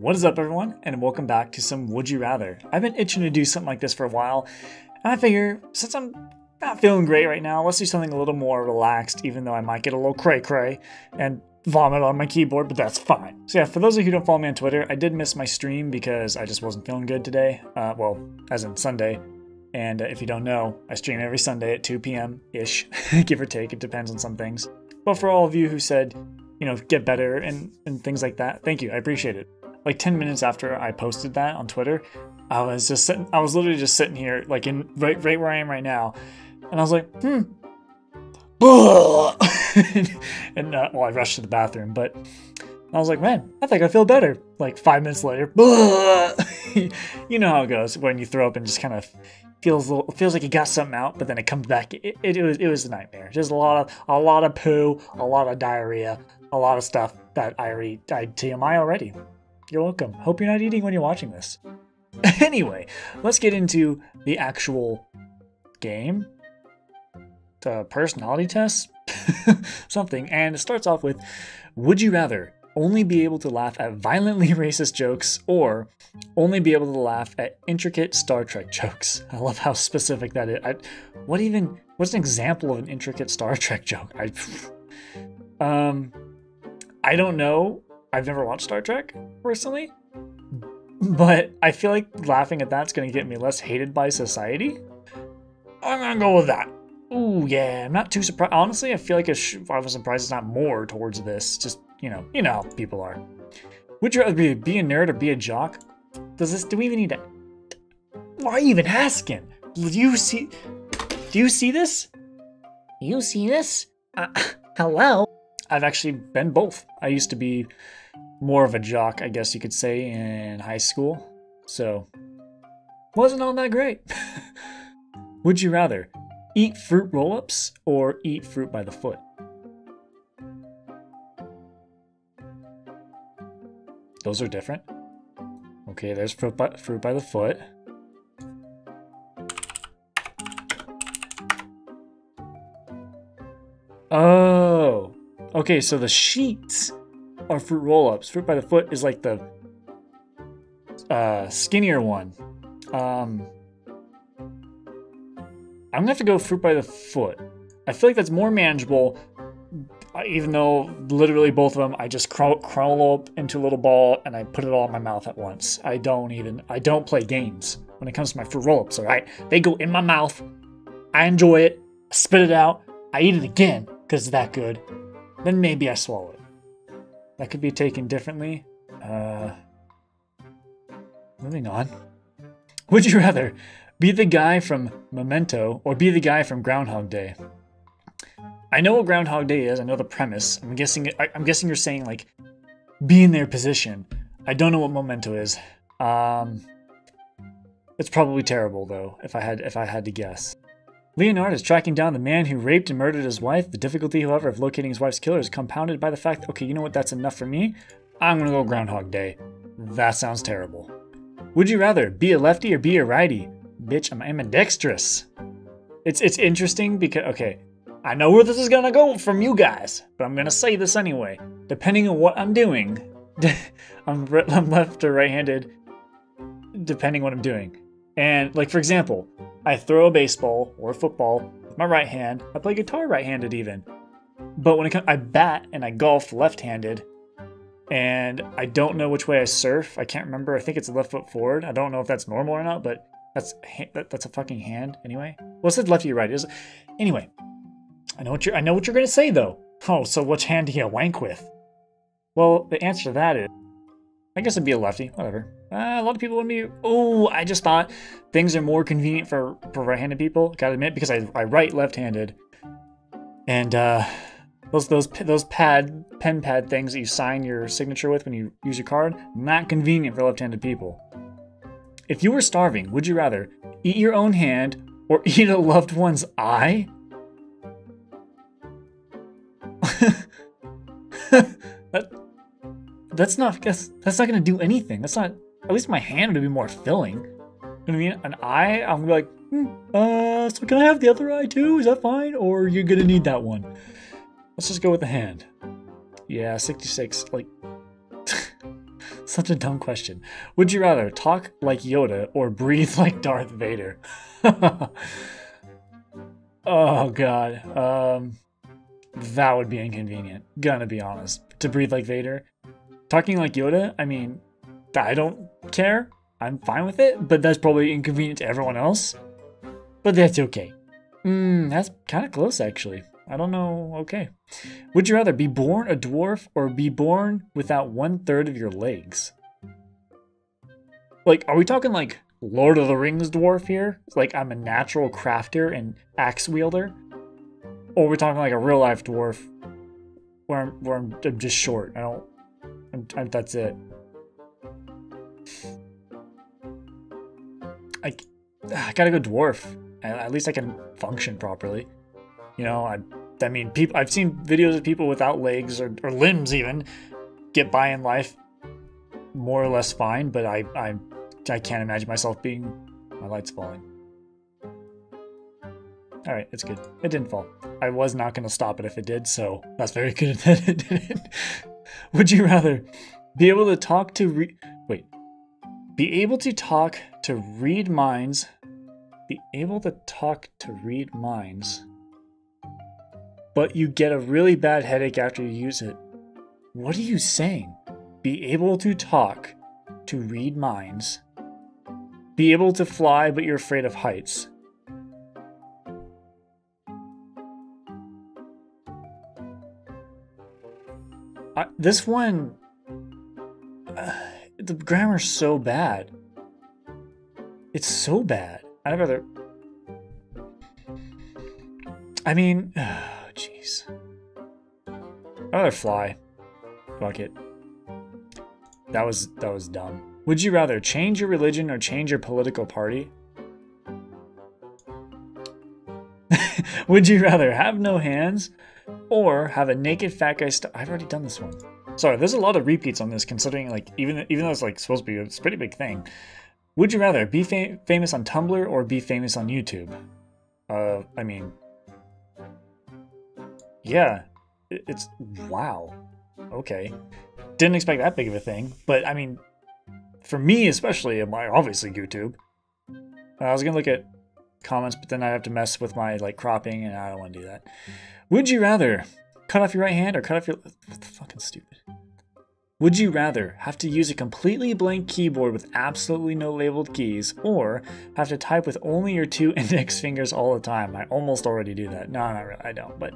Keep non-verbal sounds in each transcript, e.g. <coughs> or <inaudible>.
What is up, everyone, and welcome back to some Would You Rather. I've been itching to do something like this for a while, and I figure since I'm not feeling great right now, let's do something a little more relaxed, even though I might get a little cray cray and vomit on my keyboard, but that's fine. So, yeah, for those of you who don't follow me on Twitter, I did miss my stream because I just wasn't feeling good today. Uh, well, as in Sunday. And if you don't know, I stream every Sunday at 2 p.m. ish, <laughs> give or take. It depends on some things. But for all of you who said, you know, get better and, and things like that, thank you. I appreciate it like 10 minutes after I posted that on Twitter, I was just sitting, I was literally just sitting here, like in right, right where I am right now. And I was like, hmm. <laughs> and uh, well, I rushed to the bathroom, but I was like, man, I think I feel better. Like five minutes later, <laughs> you know how it goes when you throw up and just kind of feels little, feels like you got something out, but then it comes back. It, it, it, was it was a nightmare. Just a lot of a lot of poo, a lot of diarrhea, a lot of stuff that I already I TMI already. You're welcome. Hope you're not eating when you're watching this. <laughs> anyway, let's get into the actual game. The personality test? <laughs> Something. And it starts off with Would you rather only be able to laugh at violently <laughs> racist jokes or only be able to laugh at intricate Star Trek jokes? I love how specific that is. I, what even, what's an example of an intricate Star Trek joke? I, um, I don't know I've never watched Star Trek personally, but I feel like laughing at that's going to get me less hated by society. I'm going to go with that. Ooh, yeah, I'm not too surprised. Honestly, I feel like I was surprised it's not more towards this. Just, you know, you know how people are. Would you rather be, be a nerd or be a jock? Does this, do we even need to, why even asking? Do you see, do you see this? You see this? Uh, <laughs> hello? I've actually been both. I used to be more of a jock, I guess you could say, in high school. So, wasn't all that great. <laughs> Would you rather eat fruit roll ups or eat fruit by the foot? Those are different. Okay, there's fruit by, fruit by the foot. Oh, okay, so the sheets are fruit roll-ups. Fruit by the foot is like the uh, skinnier one. Um, I'm gonna have to go fruit by the foot. I feel like that's more manageable, uh, even though literally both of them I just crawl, crawl up into a little ball and I put it all in my mouth at once. I don't even I don't play games when it comes to my fruit roll-ups. All right, they go in my mouth. I enjoy it. I spit it out. I eat it again because it's that good. Then maybe I swallow it. That could be taken differently. Uh, moving on. Would you rather be the guy from Memento or be the guy from Groundhog Day? I know what Groundhog Day is. I know the premise. I'm guessing. I, am guessing you're saying like, be in their position. I don't know what Memento is. Um, it's probably terrible though. If I had if I had to guess. Leonard is tracking down the man who raped and murdered his wife. The difficulty, however, of locating his wife's killer is compounded by the fact that, okay, you know what, that's enough for me. I'm gonna go Groundhog Day. That sounds terrible. Would you rather be a lefty or be a righty? Bitch, I'm ambidextrous. It's it's interesting because okay, I know where this is gonna go from you guys, but I'm gonna say this anyway. Depending on what I'm doing, <laughs> I'm, I'm left or right-handed, depending on what I'm doing. And like for example, I throw a baseball or a football with my right hand. I play guitar right-handed even. But when it comes, I bat and I golf left-handed. And I don't know which way I surf. I can't remember. I think it's left foot forward. I don't know if that's normal or not, but that's that's a fucking hand anyway. Well, it said lefty right. Is anyway. I know what you're. I know what you're gonna say though. Oh, so which hand do you wank with? Well, the answer to that is, I guess it'd be a lefty. Whatever. Uh, a lot of people would be. Oh, I just thought things are more convenient for, for right-handed people. Gotta admit, because I, I write left-handed, and uh, those those those pad pen pad things that you sign your signature with when you use your card, not convenient for left-handed people. If you were starving, would you rather eat your own hand or <laughs> eat a loved one's eye? <laughs> that, that's not that's, that's not gonna do anything. That's not at least my hand would be more filling. You know what I mean? An eye, I'm like, hmm, uh, so can I have the other eye too? Is that fine? Or you're you gonna need that one? Let's just go with the hand. Yeah, 66. Like, <laughs> Such a dumb question. Would you rather talk like Yoda or breathe <laughs> like Darth Vader? <laughs> oh god. Um that would be inconvenient. Gonna be honest. To breathe like Vader. Talking like Yoda, I mean, I don't care. I'm fine with it, but that's probably inconvenient to everyone else. But that's okay. Hmm, that's kind of close actually. I don't know. Okay. Would you rather be born a dwarf or be born without one third of your legs? Like, are we talking like Lord of the Rings dwarf here? Like, I'm a natural crafter and axe wielder? Or are we talking like a real life dwarf where I'm, where I'm, I'm just short? I don't. I'm, I'm, that's it. I, I gotta go dwarf. At least I can function properly. You know, I I mean, people. I've seen videos of people without legs or, or limbs even get by in life more or less fine, but I I I can't imagine myself being. My light's falling. All right, it's good. It didn't fall. I was not going to stop it if it did, so that's very <laughs> good that it didn't. Would you rather be able to talk to be able to talk to read minds, be able to talk to read minds, but you get a really bad headache after you use it. What are you saying? Be able to talk, to read minds, be able to fly, but you're afraid of heights. I, this one, uh, the grammar's so bad. It's so bad. I'd rather. I mean. <sighs> Jeez. I'd rather fly. Fuck it. That was that was dumb. Would you rather change your religion or change your political party? <laughs> Would you rather have no hands or have a naked fat guy st- I've already done this one. Sorry, there's a lot of repeats on this considering like even even though it's like supposed to be it's a pretty big thing. Would you rather be fam- famous on Tumblr or be famous on YouTube? Uh, I mean, yeah, it's wow. Okay, didn't expect that big of a thing, but I mean, for me especially, my obviously YouTube. I was gonna look at comments, but then I have to mess with my like cropping, and I don't want to do that. Would you rather cut off your right hand or cut off your? What the fucking stupid. Would you rather have to use a completely blank keyboard with absolutely no labeled keys, or have to type with only your two <laughs> index fingers all the time? I almost already do that. No, not really. I don't. But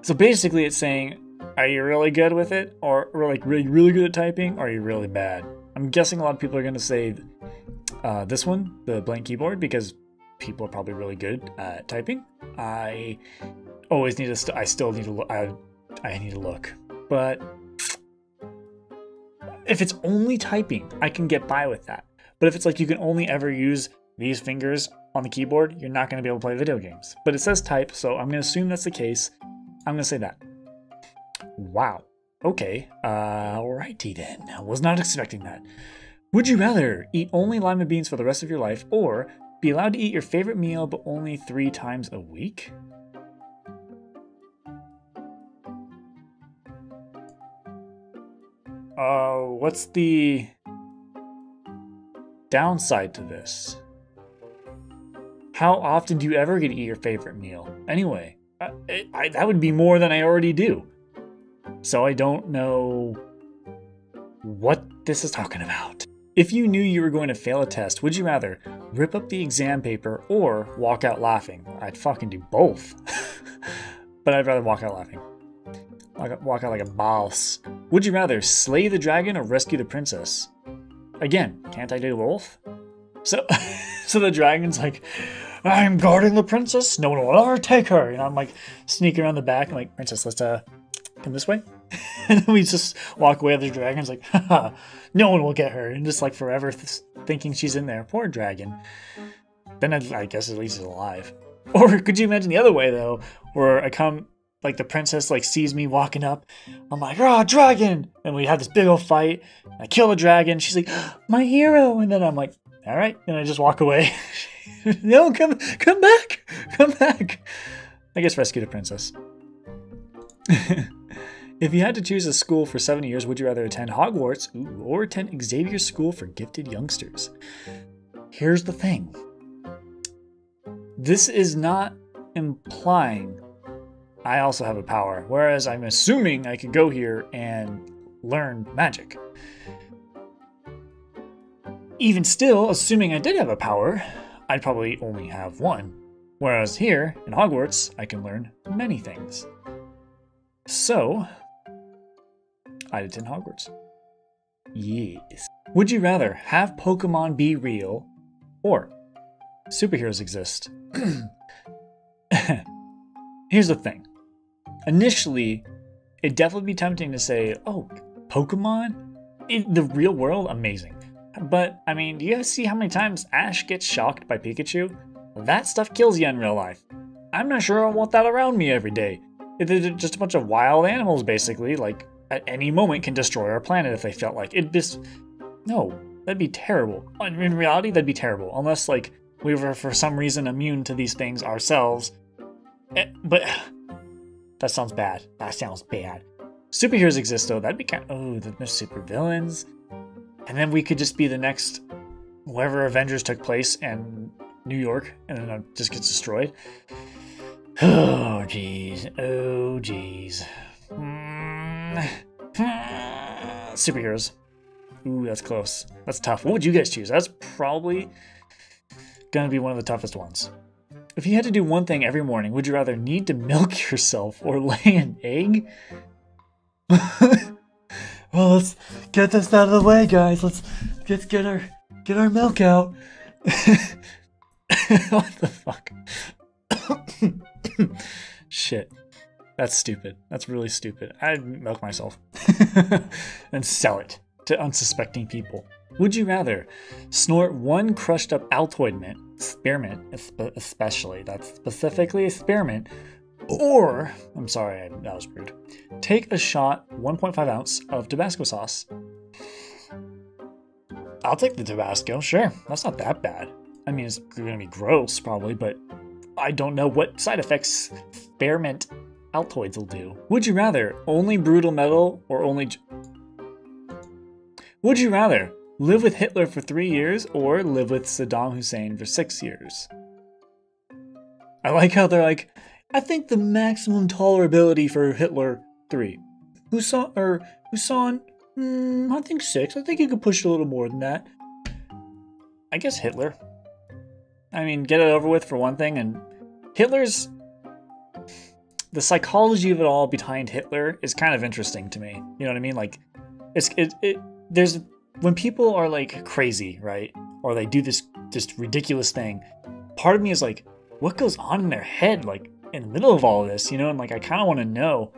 so basically, it's saying, are you really good with it, or, or like really, really good at typing, or are you really bad? I'm guessing a lot of people are going to say uh, this one, the blank keyboard, because people are probably really good at typing. I always need to. St- I still need to. Look, I I need to look, but if it's only typing, I can get by with that. But if it's like you can only ever use these fingers on the keyboard, you're not going to be able to play video games. But it says type, so I'm going to assume that's the case. I'm going to say that. Wow. Okay. Uh, alrighty then. I was not expecting that. Would you rather eat only lima beans for the rest of your life or be allowed to eat your favorite meal but only three times a week? Uh, what's the downside to this? How often do you ever get to eat your favorite meal? Anyway, I, I, that would be more than I already do. So I don't know what this is talking about. If you knew you were going to fail a test, would you rather rip up the exam paper or walk out laughing? I'd fucking do both. <laughs> but I'd rather walk out laughing. Walk out like a boss. Would you rather slay the dragon or rescue the princess? Again, can't I do both? So, <laughs> so the dragon's like, I'm guarding the princess. No one will ever take her. Know, I'm like sneaking around the back. I'm like, princess, let's uh come this way. <laughs> and then we just walk away. The dragon's like, haha, no one will get her. And just like forever th- thinking she's in there. Poor dragon. Then I, I guess at least he's alive. Or could you imagine the other way though, where I come like the princess like sees me walking up. I'm like, oh, dragon! And we have this big old fight. I kill the dragon. She's like, ah, my hero. And then I'm like, all right. And I just walk away. <laughs> no, come, come back, come back. I guess rescue the princess. <laughs> if you had to choose a school for seven years, would you rather attend Hogwarts or attend Xavier School for Gifted Youngsters? Here's the thing this is not implying I also have a power, whereas I'm assuming I could go here and learn magic. Even still, assuming I did have a power, I'd probably only have one. Whereas here, in Hogwarts, I can learn many things. So, I'd attend Hogwarts. Yes. Would you rather have Pokemon be real or superheroes exist? <clears throat> Here's the thing. Initially, it'd definitely be tempting to say, oh, Pokemon? In the real world, amazing. But, I mean, do you guys see how many times Ash gets shocked by Pikachu? That stuff kills you in real life. I'm not sure I want that around me every day. They're just a bunch of wild animals, basically, like, at any moment can destroy our planet if they felt like. It just. No, that'd be terrible. In reality, that'd be terrible. Unless, like, we were for some reason immune to these things ourselves. Eh, but. That sounds bad. That sounds bad. Superheroes exist, though. That'd be kind of. Oh, there's super villains. And then we could just be the next. Wherever Avengers took place in New York, and then it just gets destroyed. <sighs> Oh, jeez. Oh, jeez. Mm. <sighs> Superheroes. Ooh, that's close. That's tough. What would you guys choose? That's probably gonna be one of the toughest ones. If you had to do one thing every morning, would you rather need to milk <laughs> yourself or lay an egg? <laughs> well, let's get this out of the way, guys. Let's let's get our get our milk out. <laughs> what the fuck? <coughs> Shit. That's stupid. That's really stupid. I'd milk myself and sell it to unsuspecting people. Would you rather snort one crushed up Altoid mint, spearmint especially, that's specifically a spearmint, or, I'm sorry, that was rude, take a shot 1.5 ounce of Tabasco sauce? I'll take the Tabasco, sure. That's not that bad. I mean, it's gonna be gross probably, but I don't know what side effects spearmint Altoids will do. Would you rather only brutal metal or only. Would you rather live with Hitler for three years or live with Saddam Hussein for six years? I like how they're like, I think the maximum tolerability for Hitler three. Hussein or Hussein, mm, I think six. I think you could push a little more than that. I guess Hitler. I mean, get it over with for one thing, and Hitler's the psychology of it all behind Hitler is kind of interesting to me. You know what I mean? Like, it's it, it there's when people are like crazy, right? Or they do this just ridiculous thing. Part of me is like, what goes on in their head, like in the middle of all of this, you know? And like, I kind of want to know.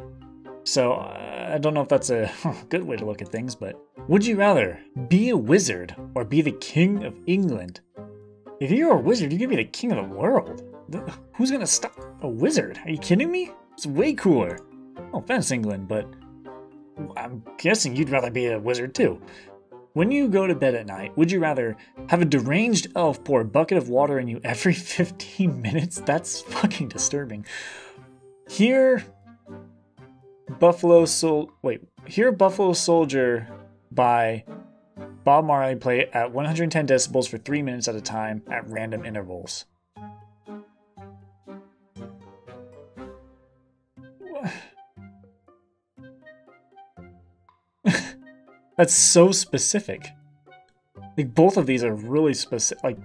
So uh, I don't know if that's a <laughs> good way to look at things, but would you rather be a wizard or be the king of England? If you're a wizard, you're gonna be the king of the world. Who's gonna stop a wizard? Are you kidding me? It's way cooler. No offense, England, but I'm guessing you'd rather be a wizard too. When you go to bed at night, would you rather have a deranged elf pour a bucket of water in you every <laughs> 15 minutes? That's fucking disturbing. Here, Buffalo Soul wait, hear Buffalo Soldier by Bob Marley play at 110 decibels for 3 minutes at a time at random intervals. That's so specific. Like both of these are really specific. Like,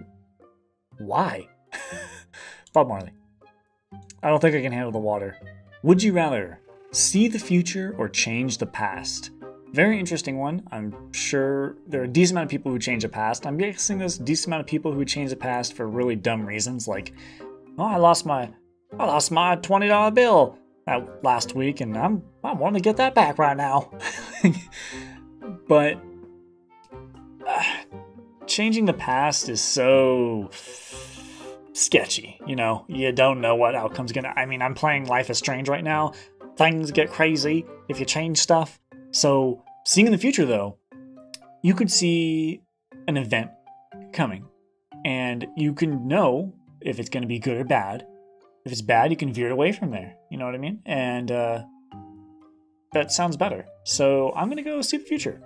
why? <laughs> Bob Marley. I don't think I can handle the water. Would you rather see the future or change the past? Very interesting one. I'm sure there are a decent amount of people who change the past. I'm guessing there's a decent amount of people who change the past for really dumb reasons, like, oh, I lost my, I lost my twenty dollar bill uh, last week, and I'm, I want to get that back right now. <laughs> but uh, changing the past is so sketchy. You know, you don't know what outcome's gonna. I mean, I'm playing Life is Strange right now. Things get crazy if you change stuff. So, seeing in the future, though, you could see an event coming, and you can know if it's to be good or bad. If it's bad, you can veer away from there. You know what I mean? And uh, that sounds better. So I'm gonna go see the future.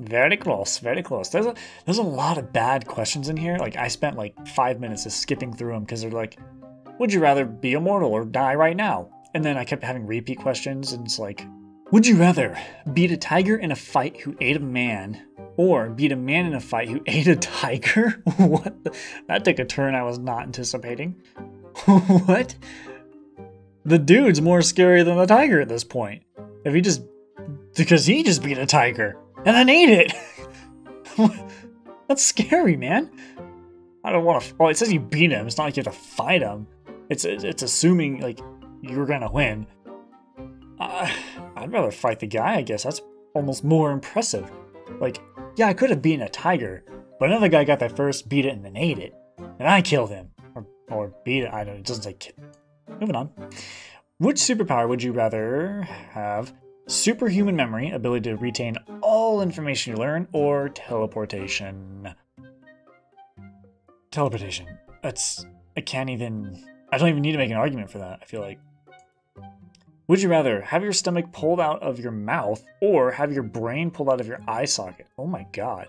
Very close, very close. There's a there's a lot of bad questions in here. Like I spent like five minutes just skipping through them because they're like, would you rather be immortal or die right now? And then I kept having repeat questions, and it's like, would you rather beat a tiger in a fight who ate a man, or beat a man in a fight who <laughs> ate a tiger? <laughs> what? That took a turn I was not anticipating. <laughs> what? The dude's more scary than the tiger at this point. If he just because he just beat a tiger and then ate it. <laughs> That's scary, man. I don't want to. Well, it says you beat him. It's not like you have to fight him. It's it's assuming like you're gonna win. Uh, I'd rather fight the guy. I guess that's almost more impressive. Like, yeah, I could have beaten a tiger, but another guy got there first, beat it, and then ate it, and I killed him or or beat it. I don't. It doesn't say. Kill. Moving on. Which superpower would you rather have? superhuman memory, ability to retain all information you learn, or teleportation. Teleportation. That's. I can't even. I don't even need to make an argument for that, I feel like. Would you rather have your stomach pulled out of your mouth or have your brain pulled out of your eye socket? Oh my god.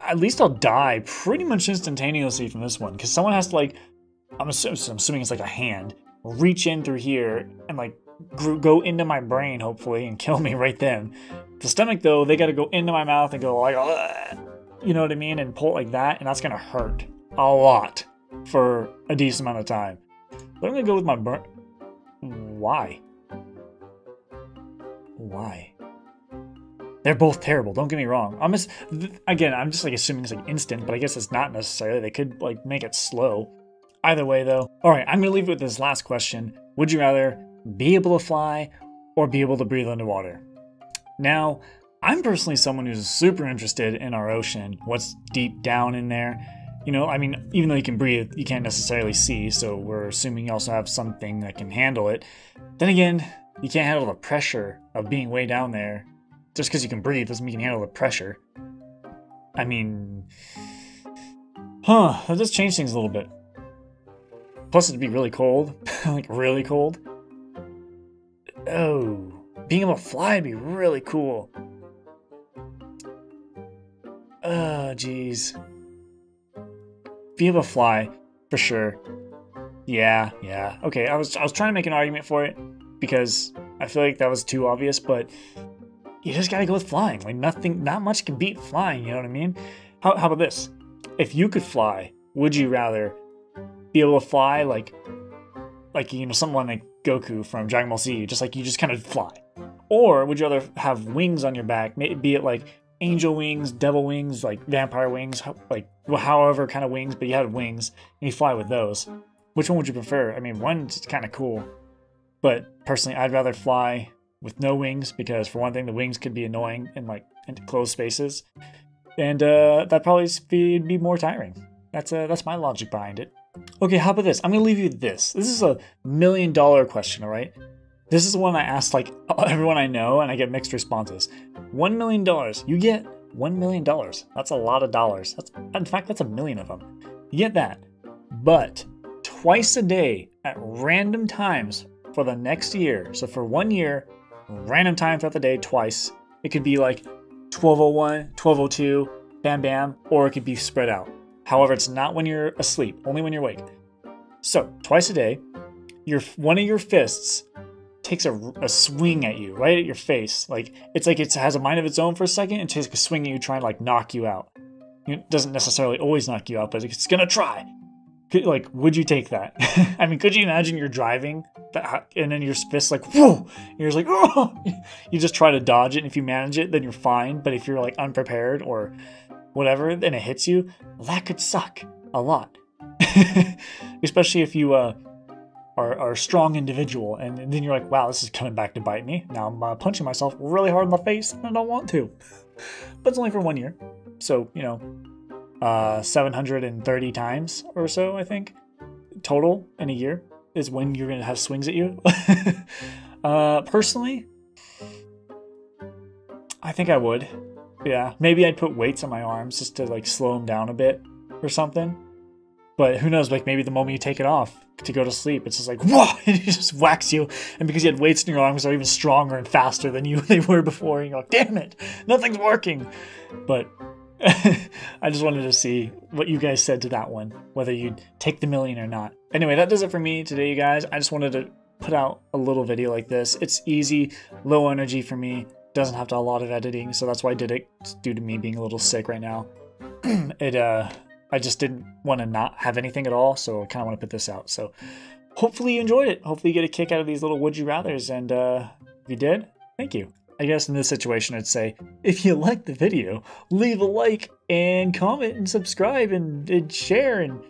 At least I'll die pretty much instantaneously from this one because someone has to, like, I'm assuming, I'm assuming it's like a hand, reach in through here and, like, go into my brain, hopefully, and kill me <laughs> right then. The stomach, though, they got to go into my mouth and go like, you know what I mean, and pull it like that, and that's gonna hurt a lot for a decent amount of time. But I'm gonna go with my brain. Why? Why? They're both terrible. Don't get me wrong. I'm just again. I'm just like assuming it's like instant, but I guess it's not necessarily. They could like make it slow. Either way, though. All right, I'm gonna leave it with this last question. Would you rather be able to fly, or be able to breathe underwater. Now, I'm personally someone who's super interested in our ocean, what's deep down in there. You know, I mean, even though you can breathe, you can't necessarily see, so we're assuming you also have something that can handle it. Then again, you can't handle the pressure of being way down there. Just because you can breathe doesn't mean you can handle the pressure. I mean, huh, that does change things a little bit. Plus, it'd be really cold, <laughs> like really cold. Oh, being able to fly would be really cool. Oh, jeez. Being able to fly, for sure. Yeah, yeah. Okay, I was I was trying to make an argument for it because I feel like that was too obvious, but you just gotta go with flying. Like nothing, not much can beat flying. You know what I mean? How, how about this? If you could fly, would you rather be able to fly like, like you know, someone like Goku from Dragon Ball Z, just like you just kind of fly? Or would you rather have wings on your back, be it like angel wings, devil wings, like vampire wings, like however kind of wings, but you had wings and you fly with those? Which one would you prefer? I mean, one's kind of cool, but personally, I'd rather fly with no wings because, for one thing, the wings could be annoying in like in closed spaces, and uh, that probably be, be more tiring. That's uh, that's my logic behind it. Okay, how about this? I'm gonna leave you this. This is a million dollar question, all right? This is the one I asked like <laughs> everyone I know, and I get mixed responses. One million dollars. You get one million dollars. That's a lot of dollars. That's in fact, that's a million of them. You get that, but twice a day at random times for the next year. So for one year, random time throughout the day, twice. It could be like 1201, 1202, bam bam, or it could be spread out. However, it's not when you're asleep, only when you're awake. So, twice a day, your one of your fists takes a, a, swing at you, right at your face. Like it's like it has a mind of its own for a second and takes a swing at you, trying to like knock you out. It doesn't necessarily always knock you out, but it's gonna try. Could, like, would you take that? <laughs> I mean, could you imagine you're driving uh, and then your fist like whoa, you're just like oh, <laughs> you just try to dodge it, and if you manage it, then you're fine. But if you're like unprepared or whatever, and it hits you, that could suck a lot. <laughs> Especially if you uh, are, are, a strong individual, and, then you're like, wow, this is coming back to bite me. Now I'm uh, punching myself really hard in the face, and I don't want to. <laughs> but it's only for one year. So, you know, uh, 730 times or so, I think, total in a year is when you're going to have swings at you. <laughs> uh, personally, I think I would. Yeah, maybe I'd put weights on my arms just to like slow them down a bit or something. But who knows? Like maybe the moment you take it off, to go to sleep. It's just like <laughs> whoa, and he just whacks you. And because you had weights in your arms, are even stronger and faster than you <laughs> they were before. And you're like, damn it, nothing's working. But <laughs> I just wanted to see what you guys said to that one, whether you'd take the million or not. Anyway, that does it for me today, you guys. I just wanted to put out a little video like this. It's easy, low energy for me, doesn't have to a lot of editing, so that's why I did it. Due to me being a little sick right now. <clears throat> it uh I just didn't want to not have anything at all, so I kind of want to put this out. So hopefully you enjoyed it. Hopefully you get a kick out of these little would you rather's, and uh, if you did, thank you. I guess in this situation, I'd say if you liked the video, leave a like and comment and subscribe and, and share and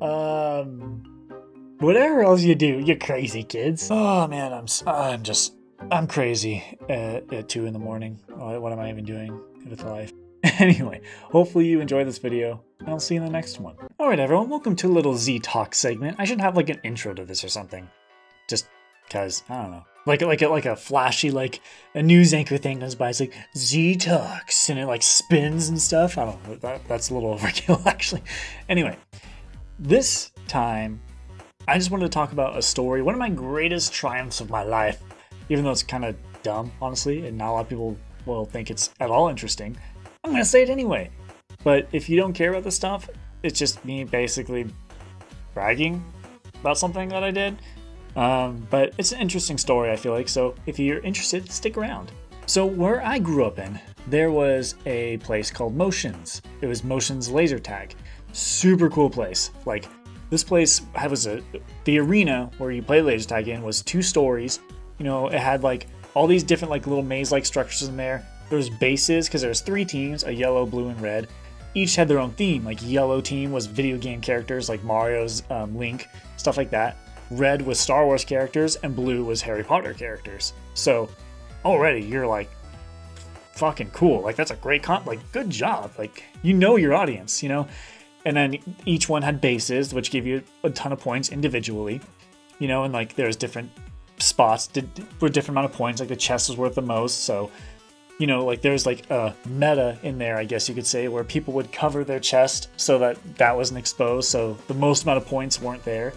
um whatever else you do. You crazy kids. Oh man, I'm I'm just I'm crazy at, at two in the morning. What am I even doing with life? <laughs> Anyway, hopefully you enjoyed this video, and I'll see you in the next one. Alright everyone, welcome to a little Z Talk segment. I should have like an intro to this or something. Just cause, I don't know. Like like a, like a flashy, like a news anchor thing goes by, it's like Z Talks, and it like spins and stuff. I don't know, that, that's a little <laughs> overkill actually. Anyway, this time, I just wanted to talk about a story, one of my greatest triumphs of my life, even though it's kind of dumb, honestly, and not a lot of people will think it's at all interesting. I'm gonna say it anyway. But if you don't care about this stuff, it's just me basically bragging about something that I did. Um, but it's an interesting story, I feel like. So if you're interested, stick around. So where I grew up in, there was a place called Motions. It was Motions Laser Tag. Super cool place. Like this place was a the arena where you play laser tag in was two stories. You know, it had like all these different like little maze-like structures in there. There's bases because there's three teams, a yellow, blue, and red. Each had their own theme. Like yellow team was video game characters like Mario's, um, Link, stuff like that. Red was Star Wars characters, and blue was Harry Potter characters. So already you're like fucking cool. Like that's a great comp. Like good job. Like you know your audience. You know. And then each one had bases, which gave you a ton of points individually. You know, and like there's different spots did, different amount of points. Like the chest was worth the most, so you know, like there's like a meta in there, I guess you could say, where people would cover their chest so that that wasn't exposed, so the most amount of points weren't there.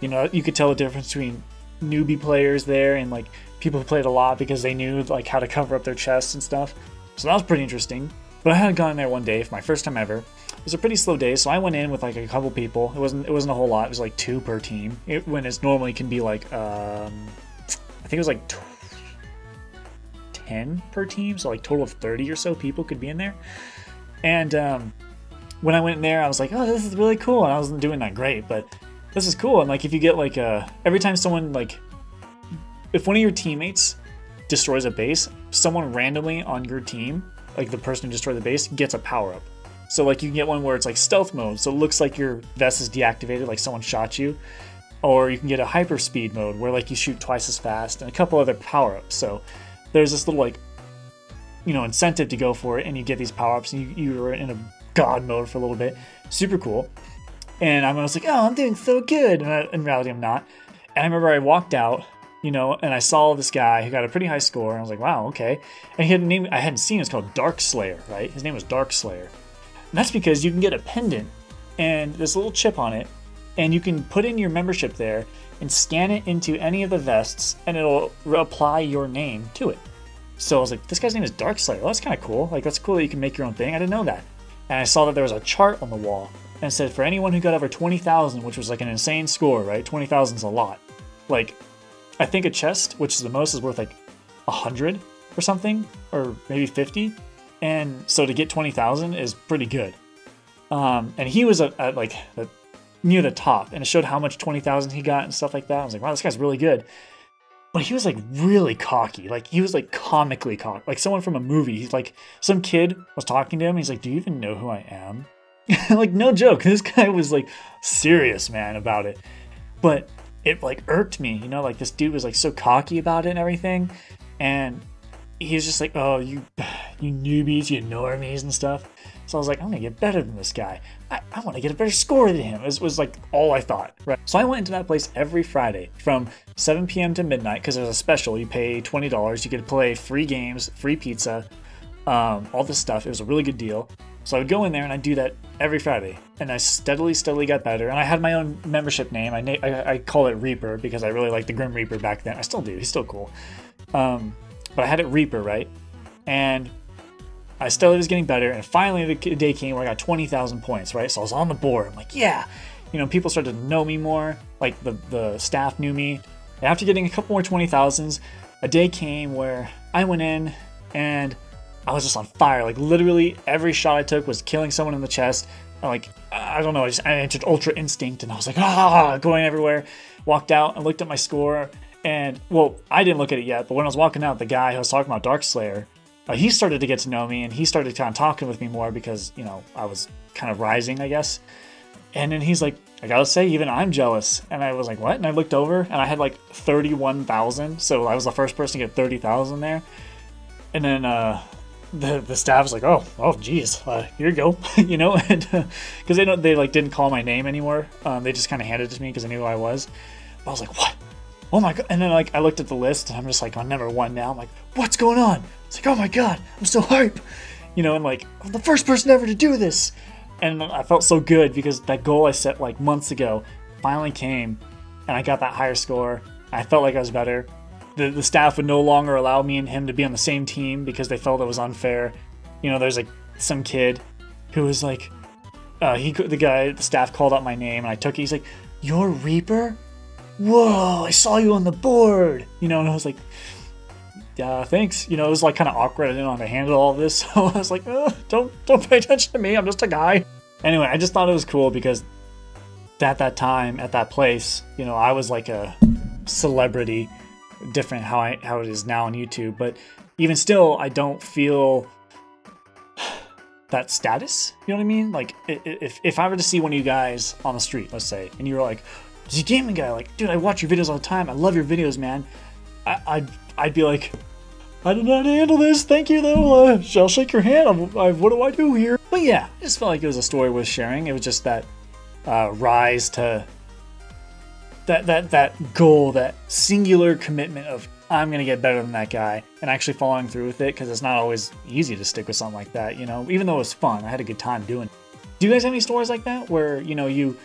You know, you could tell the difference between newbie players there and like people who played a lot because they knew like how to cover up their chests and stuff. So that was pretty interesting. But I had gone there one day for my first time ever. It was a pretty slow day, so I went in with like a couple people. It wasn't it wasn't a whole lot. It was like two per team. It, when it's normally can be like um, I think it was like 10 per team, so like total of 30 or so people could be in there. And um, when I went in there, I was like, oh, this is really cool. And I wasn't doing that great, but this is cool. And like, if you get like a, every time someone like, if one of your teammates destroys a base, someone randomly on your team, like the person who destroyed the base, gets a power up. So like you can get one where it's like stealth mode, so it looks like your vest is deactivated, like someone shot you. Or you can get a hyper speed mode where like you shoot twice as fast and a couple other power ups. So there's this little like you know incentive to go for it and you get these power-ups and you, you're in a god mode for a little bit. Super cool. And i was like oh i'm doing so good. And I, in reality i'm not. And i remember i walked out you know and i saw this guy who got a pretty high score and i was like wow okay. And he had a name i hadn't seen it's called dark slayer right? His name was dark slayer and that's because you can get a pendant and this little chip on it and you can put in your membership there and scan it into any of the vests, and it'll apply your name to it. So I was like, this guy's name is Darkslayer. Well, that's kind of cool. Like, that's cool that you can make your own thing. I didn't know that. And I saw that there was a chart on the wall and said for anyone who got over 20,000, which was like an insane score, right? 20,000 is a lot. Like, I think a chest, which is the most, is worth like 100 or something, or maybe 50. And so to get 20,000 is pretty good. Um, and he was at, at like near the top, and it showed how much 20,000 he got and stuff like that. I was like, wow, this guy's really good. But he was like really cocky. Like he was like comically cocky. Like someone from a movie. He's like, some kid was talking to him. He's like, do you even know who I am? <laughs> like, no joke. This guy was like serious, man, about it. But it like irked me, you know, like this dude was like so cocky about it and everything. And he was just like, oh, you, you newbies, you normies and stuff. So I was like, I'm gonna get better than this guy. I, I want to get a better score than him. It was, like all I thought. Right. So I went into that place every Friday from 7 p.m. to midnight because there's a special. You pay $20, you get to play free games, free pizza, um, all this stuff. It was a really good deal. So I would go in there and I'd do that every Friday, and I steadily, steadily got better. And I had my own membership name. I na- I, I call it Reaper because I really liked the Grim Reaper back then. I still do. He's still cool. Um, but I had it Reaper, right? And I steadily was getting better. And finally, the day came where I got 20,000 points, right? So I was on the board. I'm like, yeah. You know, people started to know me more. Like the, the staff knew me. And after getting a couple more 20,000s, a day came where I went in and I was just on fire. Like literally every shot I took was killing someone in the chest. Like I don't know, I just I entered Ultra Instinct and I was like ah, going everywhere. Walked out and looked at my score, and well, I didn't look at it yet, but when I was walking out, the guy who was talking about Dark Slayer, uh, he started to get to know me and he started kind of talking with me more because you know I was kind of rising, I guess. And then he's like, I gotta say, even I'm jealous. And I was like, what? And I looked over and I had like 31,000. So I was the first person to get 30,000 there. And then uh, the the staff was like, "Oh, oh, geez, uh, here you go," <laughs> you know, <laughs> and because uh, they don't, they like didn't call my name anymore. Um, they just kind of handed it to me because I knew who I was. But I was like, "What? Oh my god!" And then like I looked at the list, and I'm just like on number one now. I'm like, "What's going on?" It's like, "Oh my god, I'm so hype," you know, and like I'm the first person ever to do this, and I felt so good because that goal I set like months ago finally came, and I got that higher score. I felt like I was better the, the staff would no longer allow me and him to be on the same team because they felt it was unfair. You know, there's like some kid who was like, uh, he the guy the staff called out my name and I took it. He's like, "You're Reaper? Whoa! I saw you on the board." You know, and I was like, "Yeah, thanks." You know, it was like kind of awkward. I didn't know how to handle all this, <laughs> so I was like, oh, "Don't don't pay attention to me. I'm just a guy." Anyway, I just thought it was cool because at that time at that place, you know, I was like a celebrity different how I how it is now on YouTube, but even still, I don't feel that status. You know what I mean? Like if if I were to see one of you guys on the street, let's say, and you were like, "Z Gaming Guy?" Like, dude, I watch your videos all the time. I love your videos, man. I, I'd I'd be like, I did not know how to handle this. Thank you, though. Uh, I'll shake your hand. I, what do I do here? But yeah, I just felt like it was a story worth sharing. It was just that uh, rise to that that that goal, that singular commitment of I'm gonna get better than that guy, and actually following through with it because it's not always easy to stick with something like that. You know, even though it was fun, I had a good time doing. it. Do you guys have any stories like that where you know you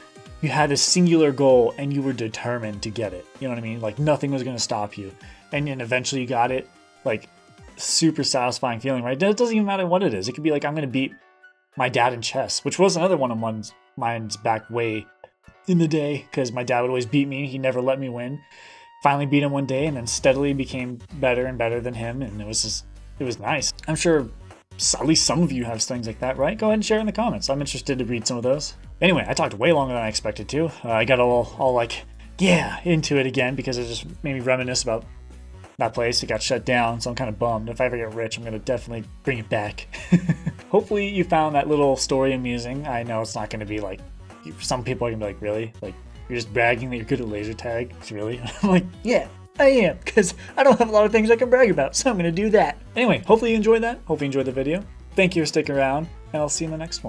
you had a singular goal and you were determined to get it? You know what I mean? Like nothing was gonna stop you, and then eventually you got it. Like super satisfying feeling, right? It doesn't even matter what it is. It could be like I'm gonna beat my dad in chess, which was another one of mine's, mine's back way in the day because my dad would always beat me. He never let me win. Finally beat him one day and then steadily became better and better than him. And it was just, it was nice. I'm sure at least some of you have things like that, right? Go ahead and share in the comments. I'm interested to read some of those. Anyway, I talked way longer than I expected to. Uh, I got all, all like, yeah, into it again because it just made me reminisce about that place. It got shut down, so I'm kind of bummed. If I ever get rich, I'm going to definitely bring it back. <laughs> Hopefully, you found that little story amusing. I know it's not going to be like some people are gonna be like, really? Like, you're just bragging that you're good at laser tag? Really? <laughs> I'm like, yeah, I am, because I don't have a lot of things I can brag about, so I'm gonna do that. Anyway, hopefully you enjoyed that. Hopefully you enjoyed the video. Thank you for sticking around, and I'll see you in the next one.